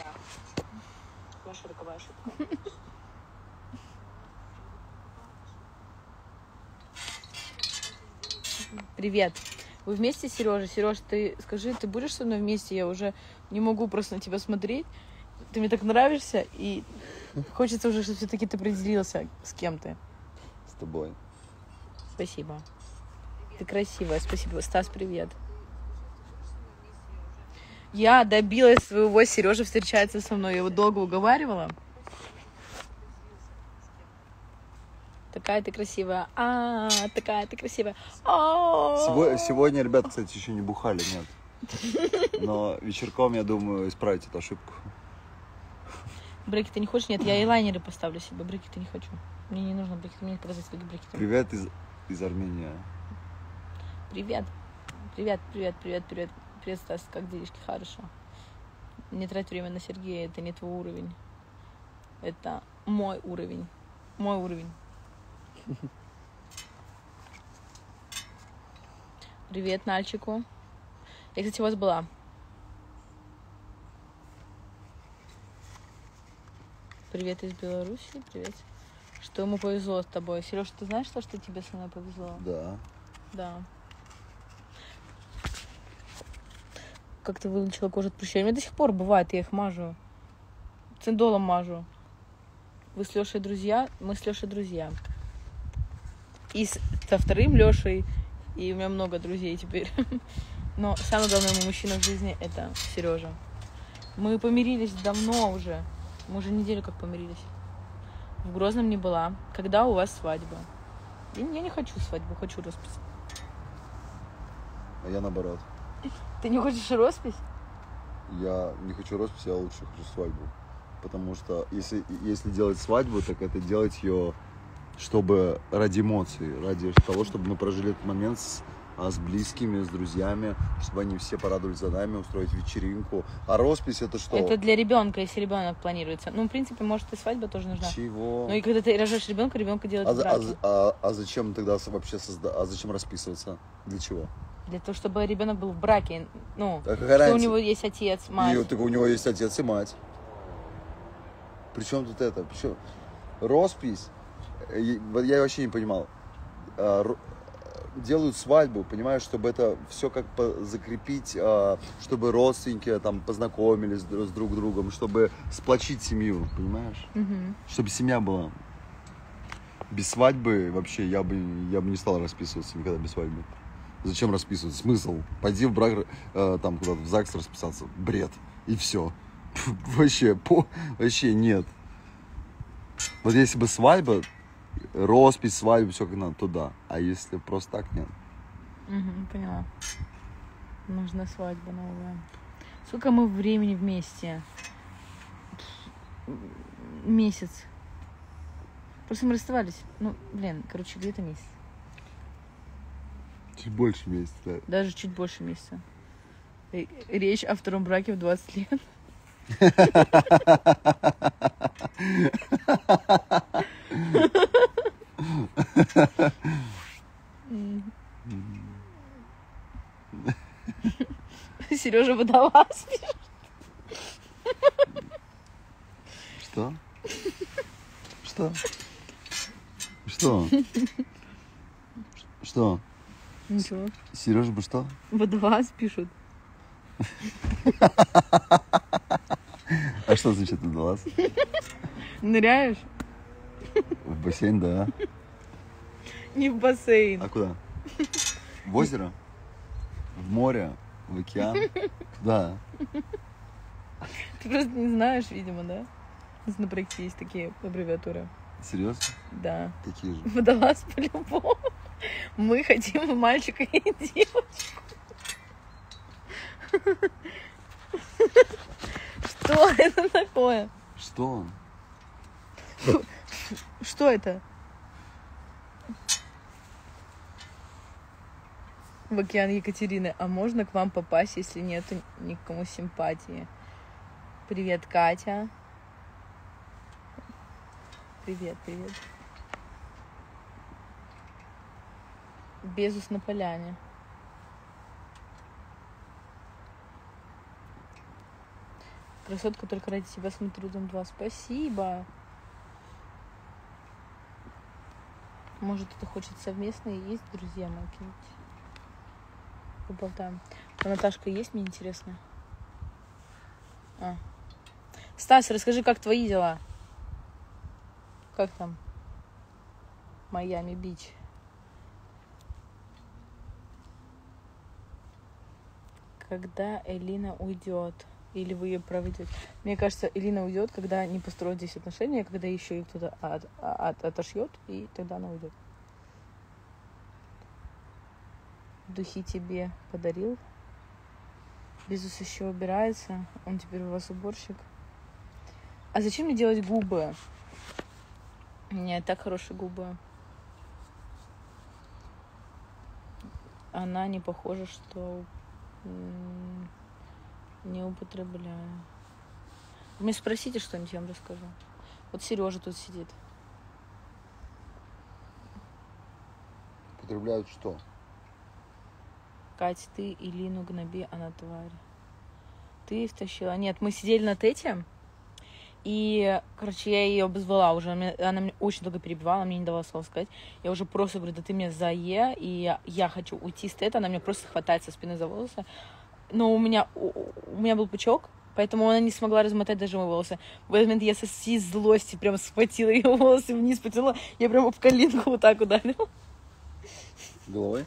я. Ваша роковая ошибка. Привет. Вы вместе, Сережа? Сереж, ты скажи, ты будешь со мной вместе? Я уже не могу просто на тебя смотреть. Ты мне так нравишься, и хочется уже, чтобы все-таки ты определился, с кем ты. С тобой. Спасибо. Ты красивая, спасибо. Стас, привет. Я добилась своего, Сережа встречается со мной. Я его долго уговаривала. Такая ты красивая. А, такая ты красивая. А. Сего- Сегодня ребята, кстати, еще не бухали, нет. Но вечерком, я думаю, исправить эту ошибку. Брекеты не хочешь? Нет, я эйлайнеры поставлю себе. Брекеты не хочу. Мне не нужно брекеты, мне показать свои брекеты. Привет из, из Армении. Привет. Привет, привет, привет, привет. Привет, Стас, как делишки? Хорошо. Не трать время на Сергея, это не твой уровень. Это мой уровень. Мой уровень. Привет, Нальчику. Я, кстати, у вас была. Привет из Беларуси. Привет. Что ему повезло с тобой. Сереж, ты знаешь, что, что тебе со мной повезло? Да. Да. Как-то вылечила кожу от прыщей. У меня до сих пор бывает, я их мажу. Циндолом мажу. Вы с Лешей друзья? Мы с Лешей друзья. И с, со вторым Лешей. И у меня много друзей теперь. Но самый главный мой мужчина в жизни это Сережа. Мы помирились давно уже. Мы уже неделю как помирились. В Грозном не была. Когда у вас свадьба? Я, я не хочу свадьбу, хочу роспись. А я наоборот. Ты не хочешь роспись? Я не хочу роспись, я лучше хочу свадьбу. Потому что если, если делать свадьбу, так это делать ее, чтобы ради эмоций, ради того, чтобы мы прожили этот момент с, а, с близкими, с друзьями, чтобы они все порадовались за нами, устроить вечеринку. А роспись это что? Это для ребенка, если ребенок планируется. Ну, в принципе, может, и свадьба тоже нужна. Чего? Ну и когда ты рожаешь ребенка, ребенка делают а, а, а- а зачем тогда вообще созда... А зачем расписываться? Для чего? Для того, чтобы ребенок был в браке. Ну, А что у него есть отец, мать. И, так у него есть отец и мать. Причем тут это? Причем роспись? э, вот Я вообще не понимал. А, ро- Делают свадьбу, понимаешь, чтобы это все как закрепить, а, чтобы родственники там познакомились с друг другом, чтобы сплочить семью, понимаешь? Мгм. Чтобы семья была. Без свадьбы вообще я бы, я бы не стал расписываться никогда без свадьбы. Зачем расписываться? Смысл? Пойди в брак, э, там куда-то в ЗАГС расписаться. Бред. И все. Вообще, по, вообще нет. Вот если бы свадьба, роспись, свадьба, все как надо, то да. А если просто так, нет. Поняла. Нужна свадьба новая. Сколько мы времени вместе? Месяц. Просто мы расставались. Ну, блин, короче, где-то месяц. Чуть больше месяца. да. Даже чуть больше месяца. Ре- Речь о втором браке в 20 лет. Сережа водолаз. Что? Что? Что? Что? Ничего. Сережа бы что? Водолаз пишут. А что значит водолаз? Ныряешь? В бассейн, да. Не в бассейн. А куда? В озеро? В море? В океан? Куда? Ты просто не знаешь, видимо, да? На проекте есть такие аббревиатуры. Серьезно? Да. Какие же? Водолаз по-любому. Мы хотим мальчика и девочку. Что это такое? Что? Что это? В океан Екатерины. А можно к вам попасть, если нету никому симпатии? Привет, Катя. Привет, привет. Безус на поляне. Красотка только ради тебя смотрю Дом 2. Спасибо. Может, это хочет совместно и есть, друзья мои, какие-нибудь? Поболтаем. А Наташка есть, мне интересно? А. Стас, расскажи, как твои дела? Как там? Майами Когда Элина уйдет? Или вы ее проведете? Мне кажется, Элина уйдет, когда не построят здесь отношения, когда еще их кто-то от, от, отошьет, и тогда она уйдет. Духи тебе подарил. Безус еще убирается. Он теперь у вас уборщик. А зачем мне делать губы? У меня так хорошие губы. Она не похожа, что не употребляю. Вы Мне спросите что-нибудь, я вам расскажу. Вот Сережа тут сидит. Потребляют что? Кать, ты Илину гноби, она тварь. Ты втащила. Нет, мы сидели над этим. И, короче, я ее обозвала уже. Она меня очень долго перебивала, мне не давала слова сказать. Я уже просто говорю, да ты меня за Е, и я, хочу уйти с тета. Она меня просто хватает со спины за волосы. Но у меня, у, у меня был пучок, поэтому она не смогла размотать даже мои волосы. В этот момент я со всей злости прям схватила ее волосы вниз, потянула. Я прямо в коленку вот так ударила. Головой?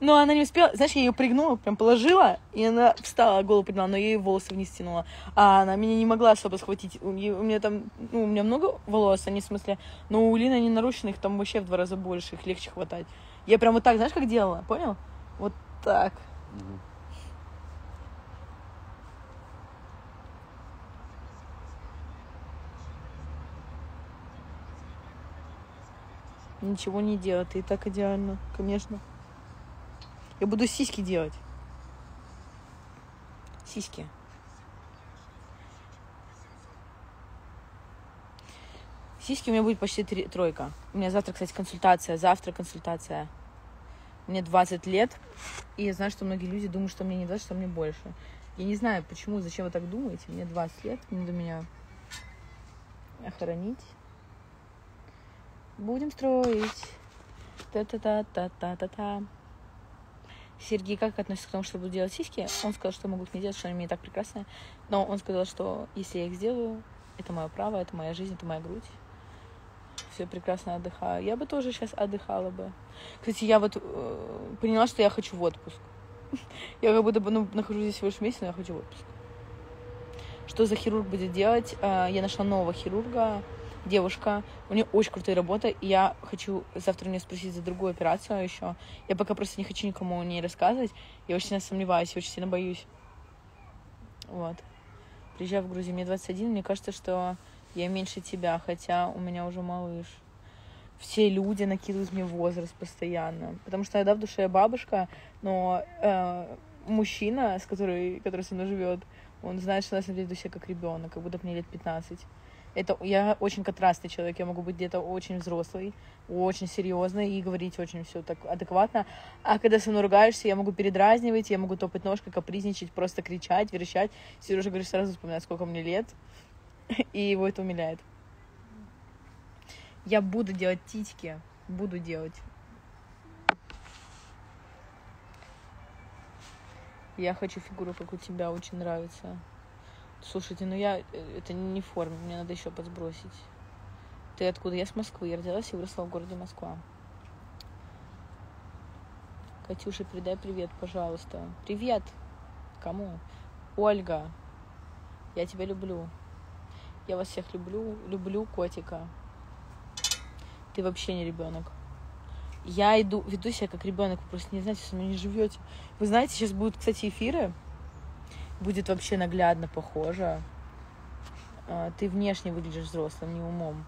Но она не успела, знаешь, я ее пригнула, прям положила, и она встала, голову подняла, но я ей волосы вниз тянула. А она меня не могла особо схватить. У, меня там, ну, у меня много волос, они в смысле, но у Лины они нарушены, их там вообще в два раза больше, их легче хватать. Я прям вот так, знаешь, как делала, понял? Вот так. Ничего не делать, и так идеально, конечно. Я буду сиськи делать. Сиськи. Сиськи у меня будет почти три- тройка. У меня завтра, кстати, консультация. Завтра консультация. Мне 20 лет. И я знаю, что многие люди думают, что мне не 20, что мне больше. Я не знаю, почему, зачем вы так думаете. Мне 20 лет, надо меня охранить. Будем строить. Та-та-та-та-та-та-та. Сергей как относится к тому, что буду делать сиськи? Он сказал, что могут не делать, что они мне так прекрасные. Но он сказал, что если я их сделаю, это мое право, это моя жизнь, это моя грудь. Все прекрасно отдыхаю. Я бы тоже сейчас отдыхала бы. Кстати, я вот э, поняла, что я хочу в отпуск. Я как будто бы ну, нахожусь здесь всего лишь месяц, но я хочу в отпуск. Что за хирург будет делать? А, Я нашла нового хирурга, девушка. У нее очень крутая работа, и я хочу завтра у нее спросить за другую операцию еще. Я пока просто не хочу никому о ней рассказывать. Я очень сильно сомневаюсь, я очень сильно боюсь. Вот. Приезжаю в Грузию, мне 21, мне кажется, что я меньше тебя, хотя у меня уже малыш. Все люди накидывают мне возраст постоянно. Потому что да, в душе я бабушка, но э, мужчина, с который, который со мной живет, он знает, что я веду себя как ребенок, как будто мне лет 15. Это я очень контрастный человек, я могу быть где-то очень взрослый, очень серьезный и говорить очень все так адекватно. А когда со мной ругаешься, я могу передразнивать, я могу топать ножкой, капризничать, просто кричать, верещать. Сережа говорит, сразу вспоминает, сколько мне лет, и его это умиляет. Я буду делать титьки, буду делать. Я хочу фигуру, как у тебя, очень нравится. Слушайте, ну я... э, Это не в форме, мне надо еще подсбросить. Ты откуда? Я с Москвы. Я родилась и выросла в городе Москва. Катюша, передай привет, пожалуйста. Привет! Кому? Ольга, я тебя люблю. Я вас всех люблю. Люблю котика. Ты вообще не ребенок. Я иду, веду себя как ребенок, вы просто не знаете, со мной не живете. Вы знаете, сейчас будут, кстати, эфиры. Будет вообще наглядно похоже. А, Ты внешне выглядишь взрослым, не умом.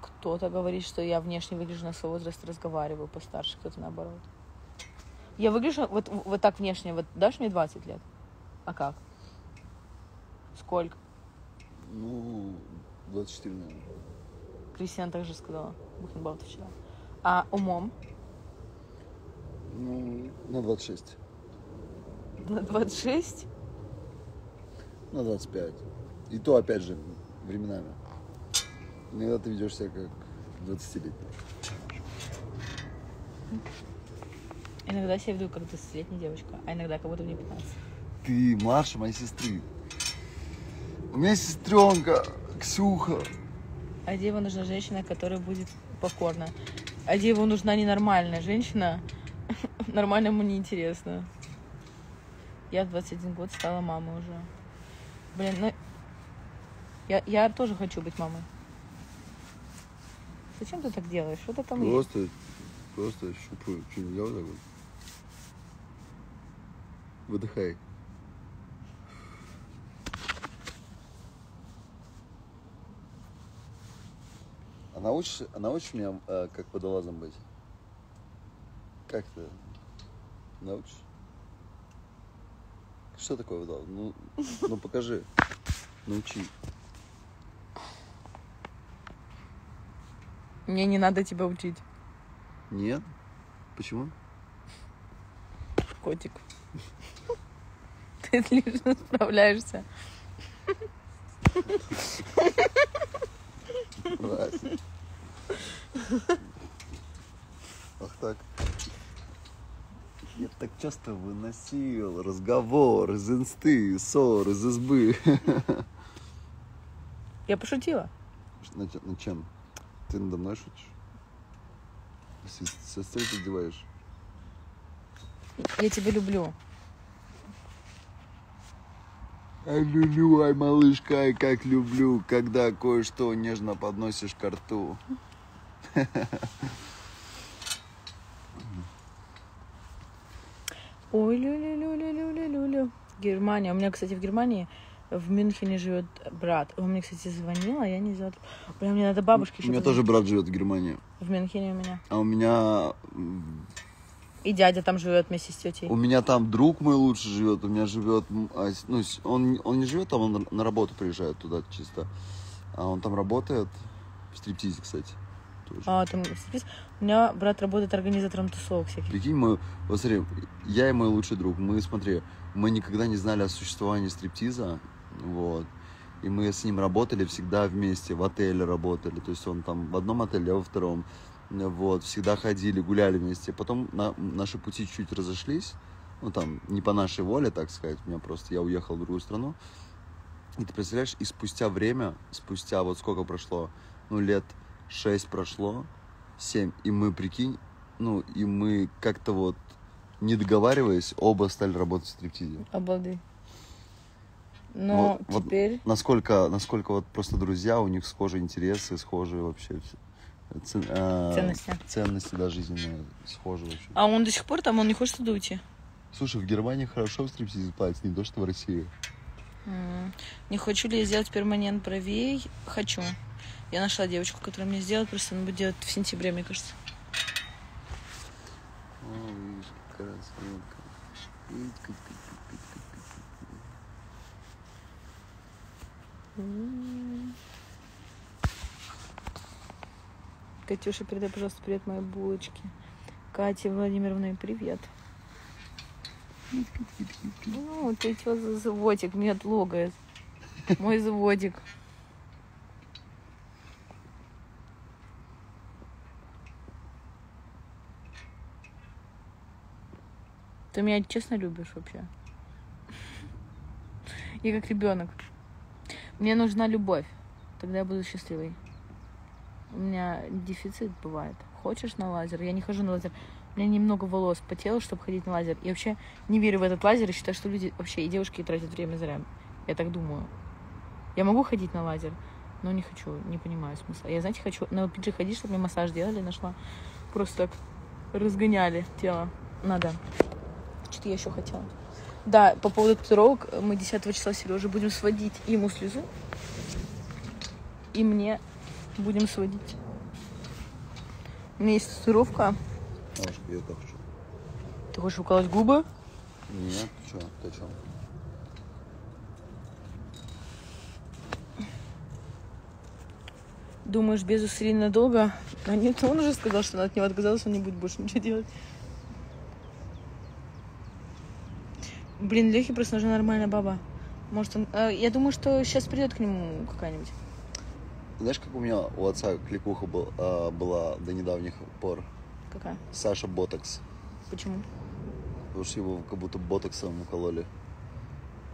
Кто-то говорит, что я внешне выгляжу на свой возраст, разговариваю постарше, кто-то наоборот. Я выгляжу вот, вот так внешне. Вот дашь мне 20 лет? А как? Сколько? Ну, 24, наверное. Кристиан также сказала. Бухенбаут вчера. А умом? Ну, на 26. На 26? На 25. И то, опять же, временами. Иногда ты ведешь себя как 20-летний. Иногда себя веду как 20-летняя девочка, а иногда как будто мне 15. Ты младше моей сестры. У меня сестренка, Ксюха. А деву нужна женщина, которая будет покорна. А деву нужна ненормальная женщина. Нормальному неинтересно. Я в 21 год стала мамой уже. Блин, ну... Я, я тоже хочу быть мамой. Зачем ты так делаешь? Что ты там есть? Просто, просто щупаю. Что, нельзя вот так вот? Выдыхай. А научишь, а научишь меня, э, как водолазом быть? Как ты? Научишь? Что такое водолаз? Ну, ну покажи. Научи. Мне не надо тебя учить, Нет? Почему? котик. Ты отлично справляешься. Ах так. Я так часто выносил разговор из инсты, ссор, из избы. Я пошутила. На, те- на чем? Ты надо мной шутишь? С сестрой ты издеваешь? Я тебя люблю. Ай, люблю, ай, малышка, ай, как люблю, когда кое-что нежно подносишь к рту. Ой, лю-лю-лю-лю-лю-лю-лю. Германия. У меня, кстати, в Германии в Мюнхене живет брат. Он мне, кстати, звонил, а я не взяла. Блин, мне надо бабушке У меня тоже брат живет в Германии. В Мюнхене у меня. А у меня И дядя там живет вместе с тетей. У меня там друг мой лучше живет, у меня живет, а, ну, он, он не живет там, он на- на работу приезжает туда чисто. А он там работает в стриптизе, кстати. Тоже. А, там спис- У меня брат работает организатором тусовок всяких. Прикинь, мы, вот смотри, я и мой лучший друг, мы, смотри, мы никогда не знали о существовании стриптиза, вот. И мы с ним работали всегда вместе, в отеле работали. То есть он там в одном отеле, я во втором. Вот, всегда ходили, гуляли вместе. Потом на- наши пути чуть разошлись. Ну, там, не по нашей воле, так сказать. У меня просто, я уехал в другую страну. И ты представляешь, и спустя время, спустя вот сколько прошло, ну, лет шесть прошло, семь, и мы, прикинь, ну, и мы как-то вот, не договариваясь, оба стали работать в стриптизе. Обалдеть. Но Вот- вот теперь... Насколько, насколько вот просто друзья, у них схожие интересы, схожие вообще цен- э, Ценности. ценности, да, жизненные схожи вообще. А он до сих пор там, он не хочет туда уйти? Слушай, в Германии хорошо в стриптизе платят, не то, что в России. М, Не хочу ли я сделать перманент бровей? Хочу. Я нашла девочку, которая мне сделает, просто она будет делать в сентябре, мне кажется. О, видишь, красотка. Катюша, передай, пожалуйста, привет моей булочке. Кате Владимировне, привет. Ну, ты что за заводик? Меня тлогает. Мой заводик. Ты меня честно любишь вообще? Я как ребенок. Мне нужна любовь. Тогда я буду счастливой. У меня дефицит бывает. Хочешь на лазер? Я не хожу на лазер. У меня немного волос по телу, чтобы ходить на лазер. Я вообще не верю в этот лазер и считаю, что люди вообще и девушки тратят время зря. Я так думаю. Я могу ходить на лазер, но не хочу, не понимаю смысла. Я, знаете, хочу на LPG ходить, чтобы мне массаж делали, нашла. Просто так разгоняли тело. Надо. Что-то я еще хотела. Да, по поводу татуировок, мы 10 числа Сережи будем сводить ему слезу. И мне будем сводить. У меня есть татуировка. Машка, я так хочу. Ты хочешь уколоть губы? Нет, что, ты о чем? Думаешь, без усилий надолго? А нет, он уже сказал, что он от него отказался, он не будет больше ничего делать. Блин, Лехе просто нужна нормальная баба. Может, он... э, Я думаю, что сейчас придет к нему какая-нибудь. Знаешь, как у меня у отца кликуха был, а, была до недавних пор? Какая? Саша Ботокс. Почему? Потому что его как будто ботоксом укололи.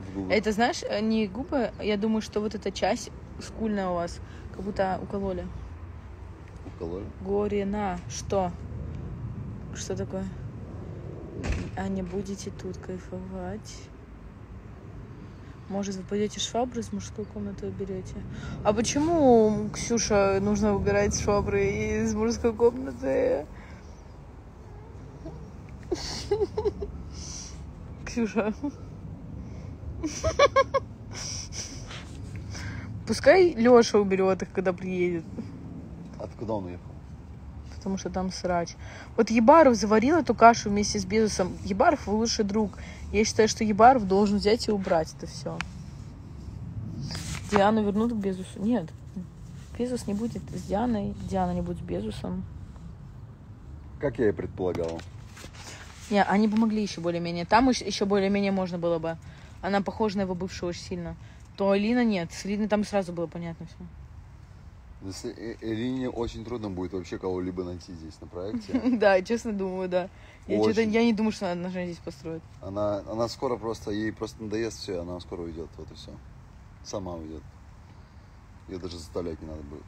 В губы. Это, знаешь, э, не губы, я думаю, что вот эта часть скульная у вас, как будто укололи. Укололи. Горе на что? Что такое? А не будете тут кайфовать? Может, вы пойдете швабры из мужской комнаты уберете? А почему, Ксюша, нужно убирать швабры из мужской комнаты? Ксюша. Пускай Леша уберет их, когда приедет. Откуда он уехал? Потому что там срач. Вот Ебаров заварил эту кашу вместе с Безусом. Ебаров его лучший друг. Я считаю, что Ебаров должен взять и убрать это все. Диану вернут к Безусу. Нет. Безус не будет с Дианой. Диана не будет с Безусом. Как я и предполагал. Не, они помогли еще более-менее. Там еще- более-менее можно было бы. Она похожа на его бывшую очень сильно. То Алина нет. С Алиной там сразу было понятно все. Если Э- Ирине очень трудно будет вообще кого-либо найти здесь на проекте. Да, честно думаю, да. Я, что-то, я не думаю, что она отношения здесь построит. Она, она скоро просто, ей просто надоест все, она скоро уйдет, вот и все. Сама уйдет. Ее даже заставлять не надо будет.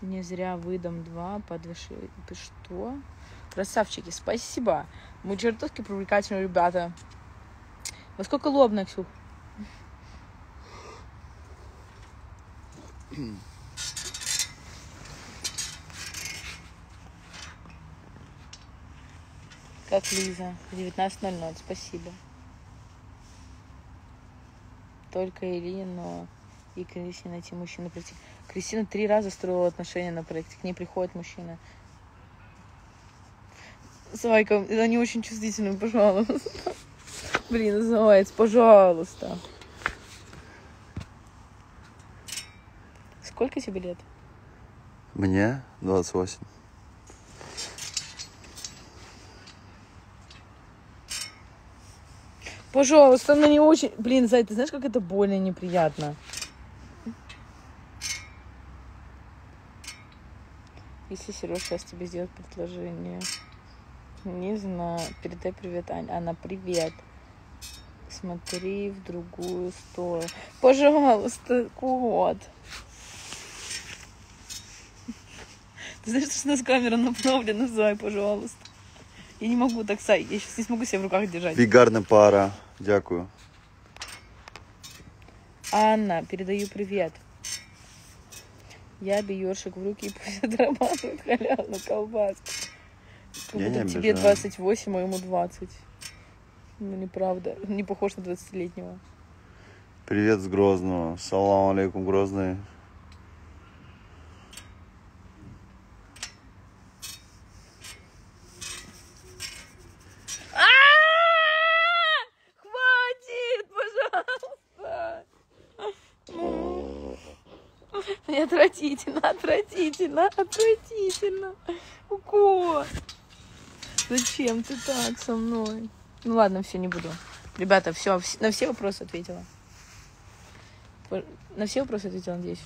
Не зря выдам два подвыши. Что? Красавчики, спасибо. Мы чертовски привлекательные ребята. Во сколько лобная, Ксюх? Как Лиза. В 19.00. Спасибо. Только Ирину и Кристине найти мужчину прийти. Кристина три раза строила отношения на проекте. К ней приходит мужчина. Зайка, они очень чувствительны, пожалуйста. Блин, заяц, пожалуйста. Сколько тебе лет? Мне 28. Пожалуйста, она не очень... Блин, Зай, ты знаешь, как это больно неприятно? Если Сережа сейчас тебе сделает предложение. Не знаю. Передай привет, Аня. Она, привет. Смотри в другую сторону. Пожалуйста, кот. Ты знаешь, что у нас камера направлена, Зай, пожалуйста. Я не могу так, Сай, я сейчас не смогу себя в руках держать. Вігарна пара. Дякую. Анна, передаю привет. Я бью ёршик в руки и пусть отрабатывает халявную колбаску. Как Я не будто тебе обижаю. 28, а ему 20. Ну, неправда. Не похож на 20-летнего. Привет с Грозного. Салам алейкум, Грозный. Хватит, пожалуйста. Ну. Отвратительно, отвратительно, отвратительно. Укол. Зачем ты так со мной? Ну ладно, все, не буду. Ребята, все, на все вопросы ответила. На все вопросы ответила, надеюсь.